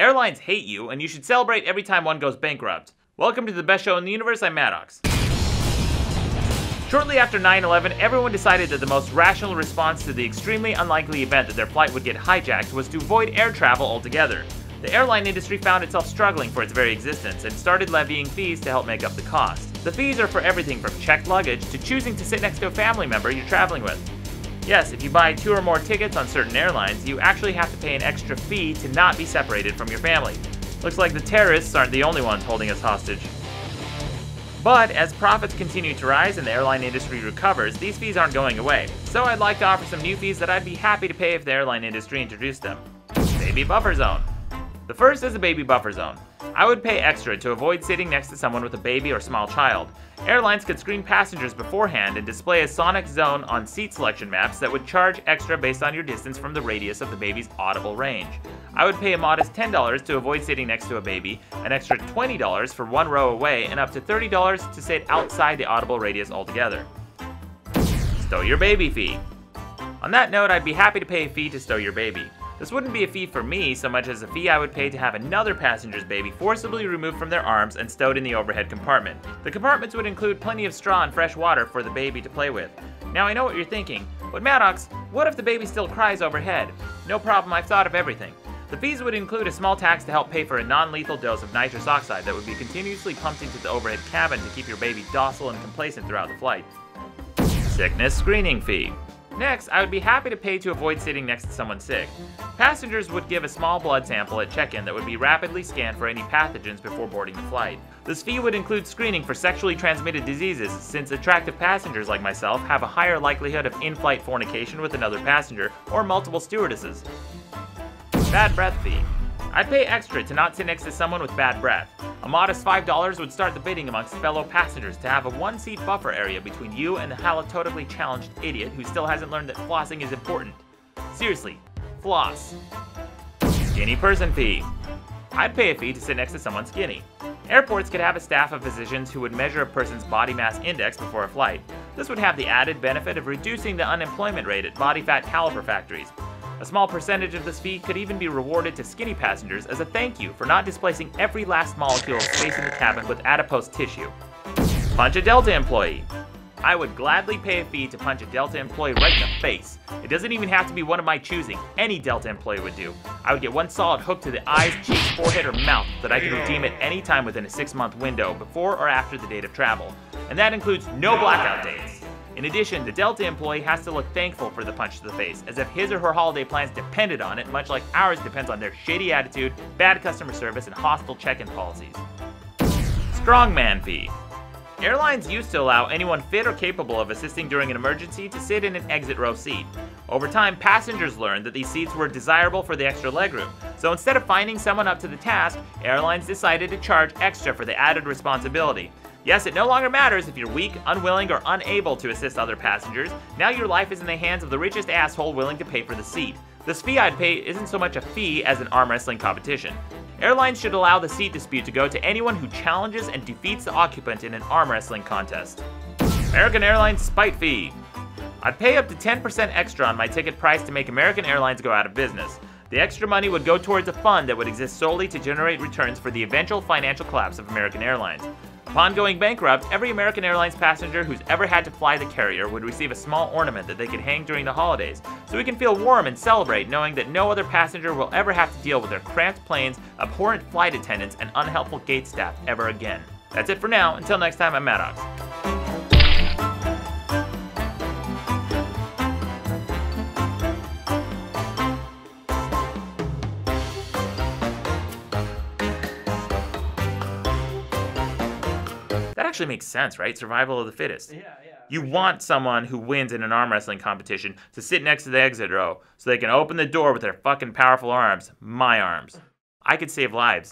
Airlines hate you, and you should celebrate every time one goes bankrupt. Welcome to the best show in the universe, I'm Maddox. Shortly after 9 11, everyone decided that the most rational response to the extremely unlikely event that their flight would get hijacked was to avoid air travel altogether. The airline industry found itself struggling for its very existence and started levying fees to help make up the cost. The fees are for everything from checked luggage to choosing to sit next to a family member you're traveling with. Yes, if you buy two or more tickets on certain airlines, you actually have to pay an extra fee to not be separated from your family. Looks like the terrorists aren't the only ones holding us hostage. But as profits continue to rise and the airline industry recovers, these fees aren't going away. So I'd like to offer some new fees that I'd be happy to pay if the airline industry introduced them. Baby Buffer Zone. The first is a baby buffer zone. I would pay extra to avoid sitting next to someone with a baby or small child. Airlines could screen passengers beforehand and display a sonic zone on seat selection maps that would charge extra based on your distance from the radius of the baby's audible range. I would pay a modest $10 to avoid sitting next to a baby, an extra $20 for one row away, and up to $30 to sit outside the audible radius altogether. Stow your baby fee. On that note, I'd be happy to pay a fee to stow your baby. This wouldn't be a fee for me so much as a fee I would pay to have another passenger's baby forcibly removed from their arms and stowed in the overhead compartment. The compartments would include plenty of straw and fresh water for the baby to play with. Now I know what you're thinking, but Maddox, what if the baby still cries overhead? No problem, I've thought of everything. The fees would include a small tax to help pay for a non-lethal dose of nitrous oxide that would be continuously pumped into the overhead cabin to keep your baby docile and complacent throughout the flight. Sickness screening fee. Next, I would be happy to pay to avoid sitting next to someone sick. Passengers would give a small blood sample at check-in that would be rapidly scanned for any pathogens before boarding the flight. This fee would include screening for sexually transmitted diseases, since attractive passengers like myself have a higher likelihood of in-flight fornication with another passenger or multiple stewardesses. Bad breath fee. I'd pay extra to not sit next to someone with bad breath. A modest $5 would start the bidding amongst fellow passengers to have a one seat buffer area between you and the halitotically challenged idiot who still hasn't learned that flossing is important. Seriously, floss. Skinny person fee. I'd pay a fee to sit next to someone skinny. Airports could have a staff of physicians who would measure a person's body mass index before a flight. This would have the added benefit of reducing the unemployment rate at body fat caliper factories. A small percentage of this fee could even be rewarded to skinny passengers as a thank you for not displacing every last molecule of space in the cabin with adipose tissue. Punch a Delta employee. I would gladly pay a fee to punch a Delta employee right in the face. It doesn't even have to be one of my choosing. Any Delta employee would do. I would get one solid hook to the eyes, cheeks, forehead, or mouth that I could redeem at any time within a six month window before or after the date of travel. And that includes no blackout dates. In addition, the Delta employee has to look thankful for the punch to the face, as if his or her holiday plans depended on it, much like ours depends on their shady attitude, bad customer service, and hostile check-in policies. Strongman fee. Airlines used to allow anyone fit or capable of assisting during an emergency to sit in an exit row seat. Over time, passengers learned that these seats were desirable for the extra legroom, so instead of finding someone up to the task, airlines decided to charge extra for the added responsibility. Yes, it no longer matters if you're weak, unwilling, or unable to assist other passengers. Now your life is in the hands of the richest asshole willing to pay for the seat. This fee I'd pay isn't so much a fee as an arm wrestling competition. Airlines should allow the seat dispute to go to anyone who challenges and defeats the occupant in an arm wrestling contest. American Airlines Spite Fee. I'd pay up to 10% extra on my ticket price to make American Airlines go out of business. The extra money would go towards a fund that would exist solely to generate returns for the eventual financial collapse of American Airlines. Upon going bankrupt, every American Airlines passenger who's ever had to fly the carrier would receive a small ornament that they could hang during the holidays, so we can feel warm and celebrate knowing that no other passenger will ever have to deal with their cramped planes, abhorrent flight attendants, and unhelpful gate staff ever again. That's it for now. Until next time, I'm Maddox. Actually makes sense, right? Survival of the fittest. Yeah, yeah. You want someone who wins in an arm wrestling competition to sit next to the exit row so they can open the door with their fucking powerful arms. My arms. I could save lives.